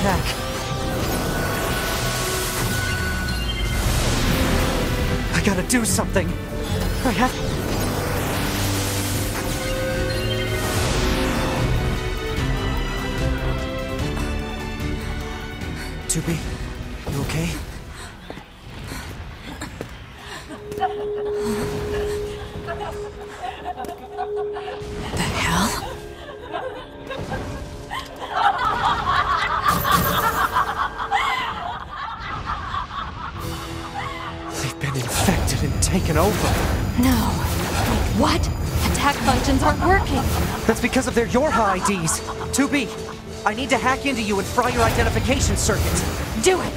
attack. I gotta do something. I have... taken over. No. Wait, what? Attack functions aren't working. That's because of their Yorha IDs. 2B, I need to hack into you and fry your identification circuits. Do it.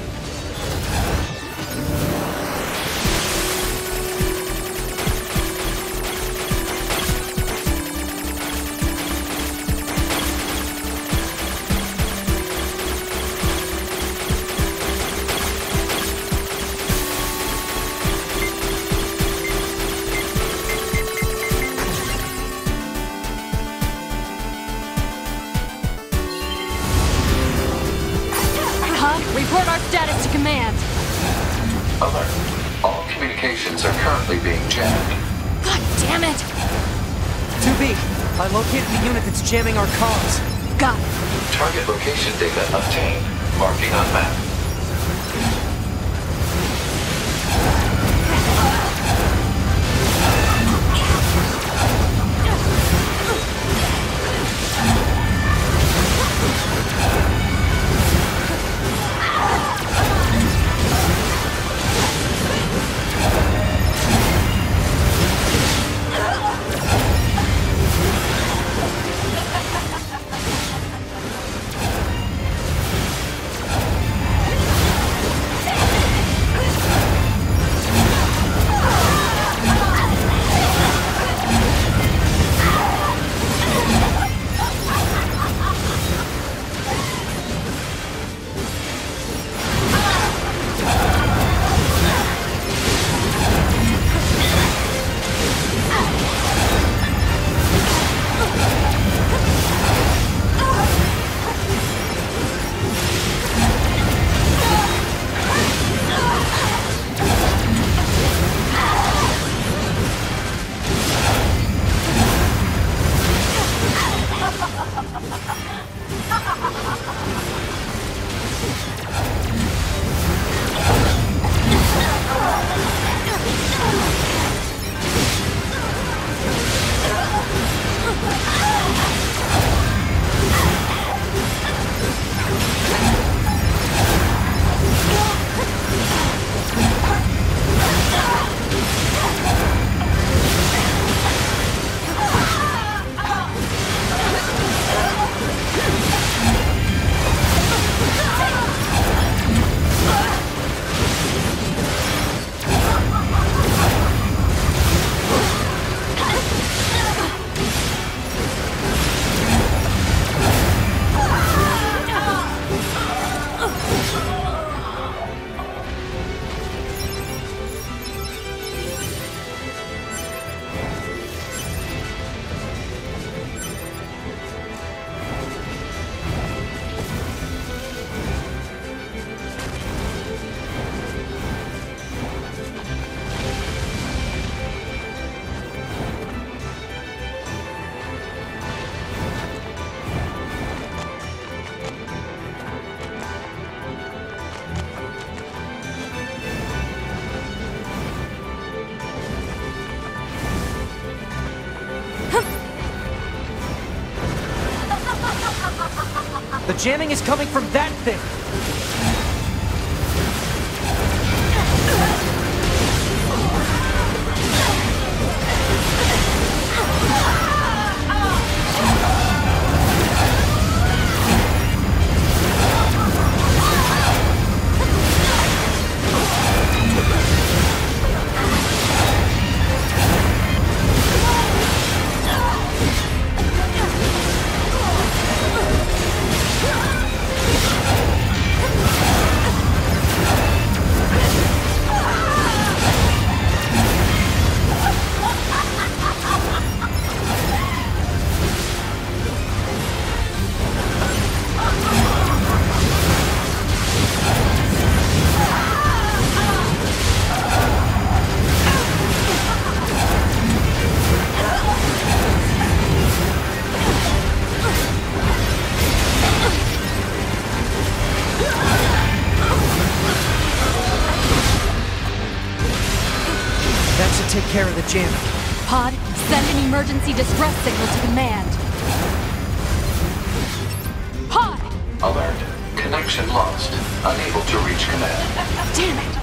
Jamming our comms. Got it. Target location data obtained. Marking on map. Jamming is coming from that thing. Jamming. Pod, send an emergency distress signal to command. Pod! Alert. Connection lost. Unable to reach command. Damn it!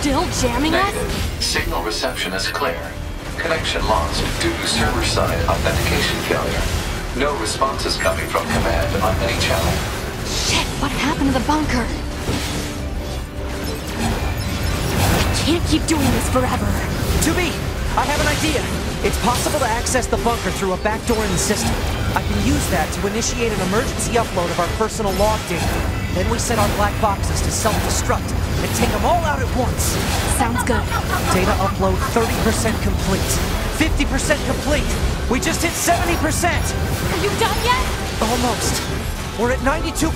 Still jamming us? Signal reception is clear. Connection lost due to server-side authentication failure. No responses coming from command on any channel. Shit, what happened to the bunker? Can't keep doing this forever. 2B, I have an idea. It's possible to access the bunker through a back door in the system. I can use that to initiate an emergency upload of our personal log data. Then we set our black boxes to self-destruct and take them all out at once. Sounds good. Data upload 30% complete. 50% complete. We just hit 70%. Are you done yet? Almost. We're at 92%.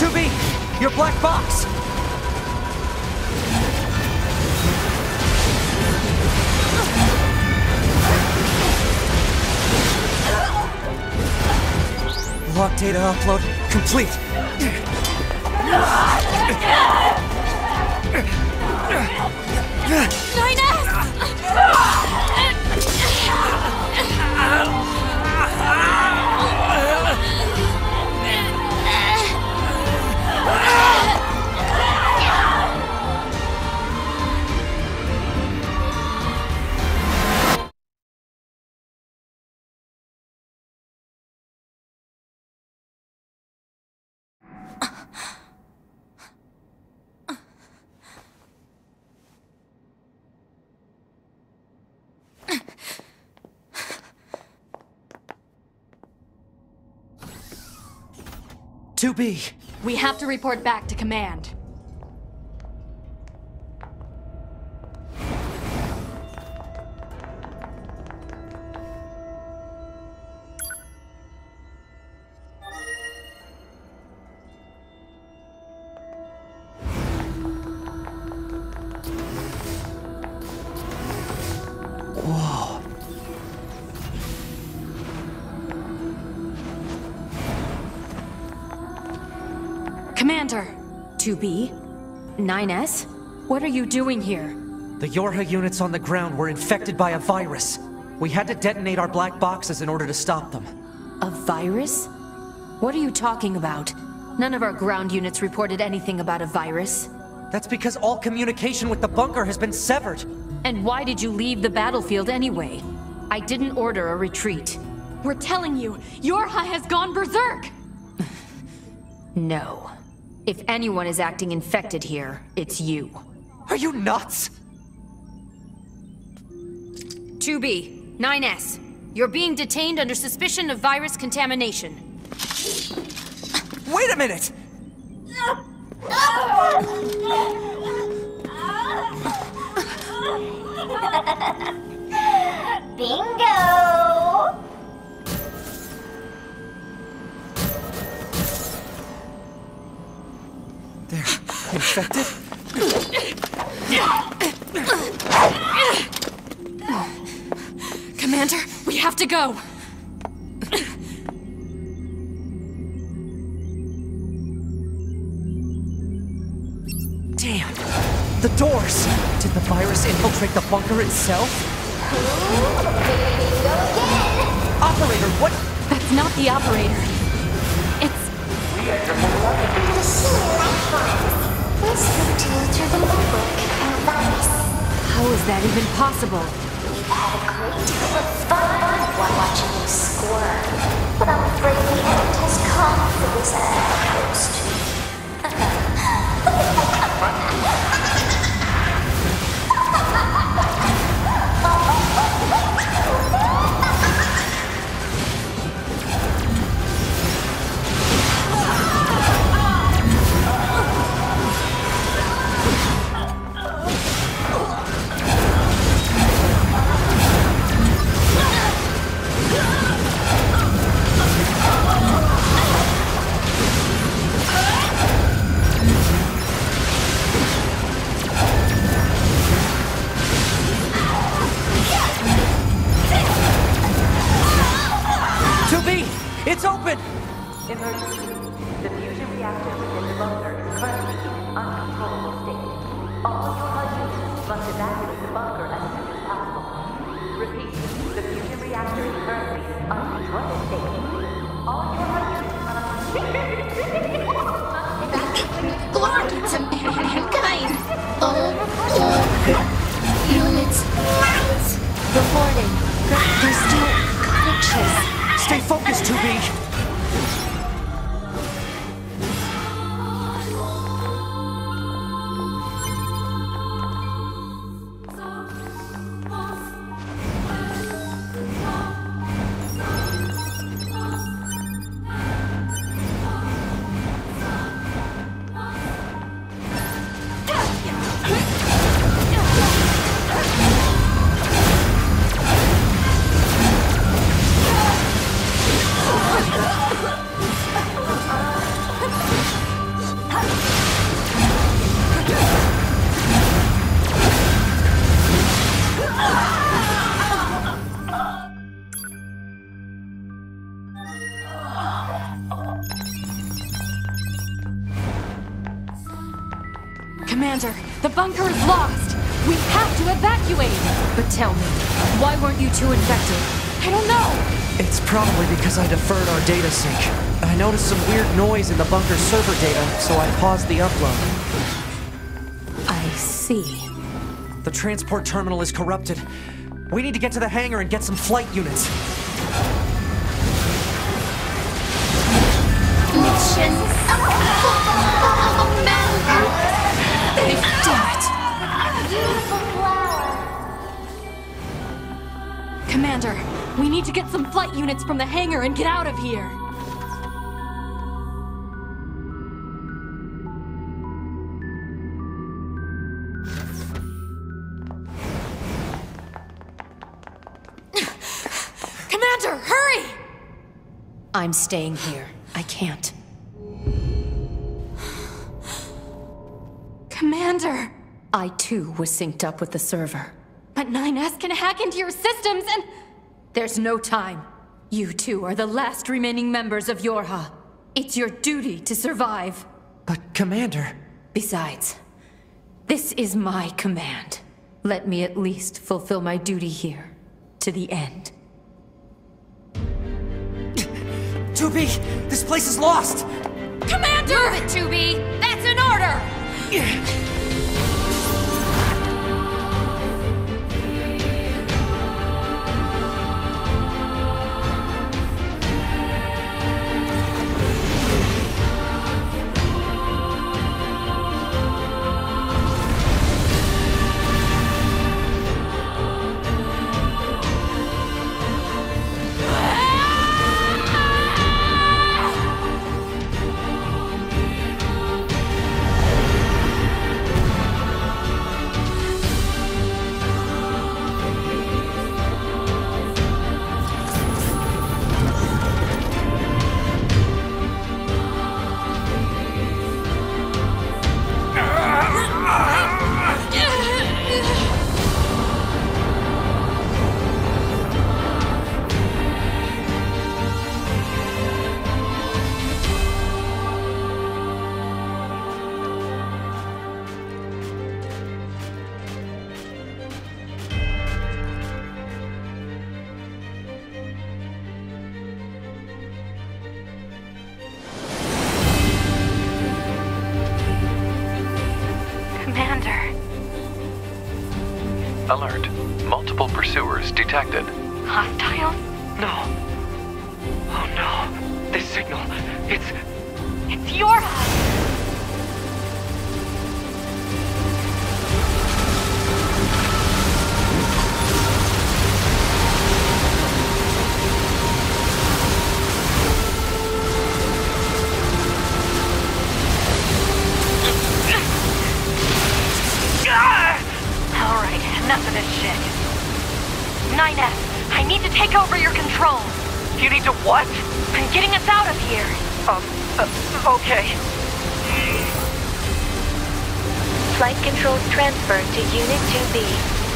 2B, your black box. Data upload complete. Nine S! Two B. We have to report back to command. 2B? 9S? What are you doing here? The Yorha units on the ground were infected by a virus. We had to detonate our black boxes in order to stop them. A virus? What are you talking about? None of our ground units reported anything about a virus. That's because all communication with the bunker has been severed. And why did you leave the battlefield anyway? I didn't order a retreat. We're telling you, Yorha has gone berserk! no. If anyone is acting infected here, it's you. Are you nuts? 2B, 9S. You're being detained under suspicion of virus contamination. Wait a minute! Bingo! They're infected? Commander, we have to go! Damn! The doors! Did the virus infiltrate the bunker itself? Operator, what? That's not the operator. It's. The senior life to you through the network and virus. How is that even possible? We've had a great deal of fun while watching you squirm. But I'm afraid the end has come for this outpost. Stay focused, 2B! Probably because I deferred our data sync. I noticed some weird noise in the bunker server data, so I paused the upload. I see. The transport terminal is corrupted. We need to get to the hangar and get some flight units. Mission. Oh, Damn it! Beautiful flower. Commander, we need to get some flight units from the hangar and get out of here! Commander, hurry! I'm staying here. I can't. Commander! I too was synced up with the server. But 9S can hack into your systems and. There's no time. You two are the last remaining members of Yorha. It's your duty to survive. But, Commander. Besides, this is my command. Let me at least fulfill my duty here. To the end. 2B! This place is lost! Commander! Move it, 2B! That's an order! Alert. Multiple pursuers detected. Hostiles? No. Oh no. This signal. It's. It's your to what? I'm getting us out of here. Um, uh, okay. Flight controls transferred to Unit 2B.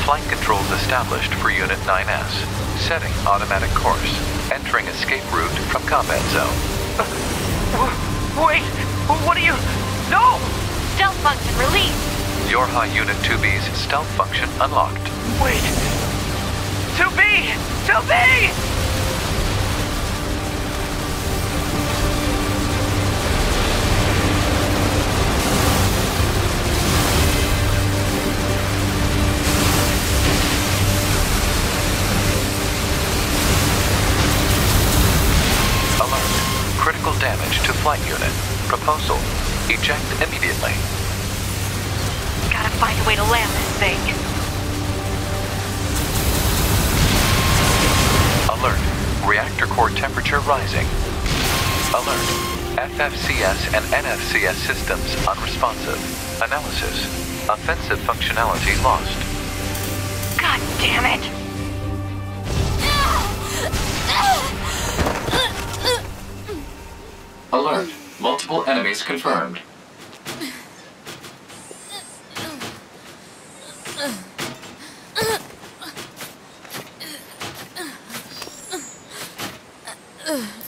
Flight controls established for Unit 9S. Setting automatic course. Entering escape route from combat zone. W- Wait, what are you? No! Stealth function released. Yorha Unit 2B's stealth function unlocked. Wait! 2B! 2B! Flight unit. Proposal. Eject immediately. Gotta find a way to land this thing. Alert. Reactor core temperature rising. Alert. FFCS and NFCS systems unresponsive. Analysis. Offensive functionality lost. God damn it! Alert. Multiple enemies confirmed. Ugh.